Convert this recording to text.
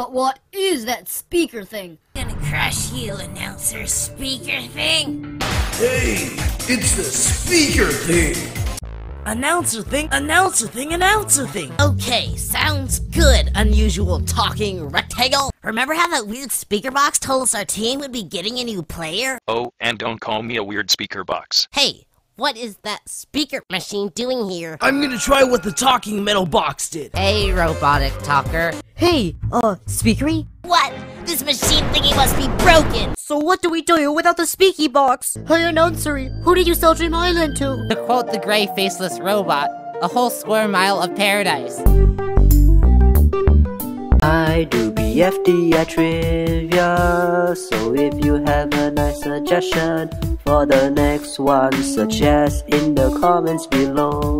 But what is that speaker thing? Gonna crush you, announcer speaker thing. Hey, it's the speaker thing. Announcer thing, announcer thing, announcer thing. Okay, sounds good, unusual talking rectangle. Remember how that weird speaker box told us our team would be getting a new player? Oh, and don't call me a weird speaker box. Hey, what is that speaker machine doing here? I'm gonna try what the talking metal box did. Hey, robotic talker. Hey, uh, speakery? What? This machine thingy must be broken. So what do we do without the speaky box? Hey, announcery, who did you sell Dream Island to? To quote the gray faceless robot, a whole square mile of paradise. I do BFDIA trivia, so if you have a nice suggestion for the next one, suggest in the comments below.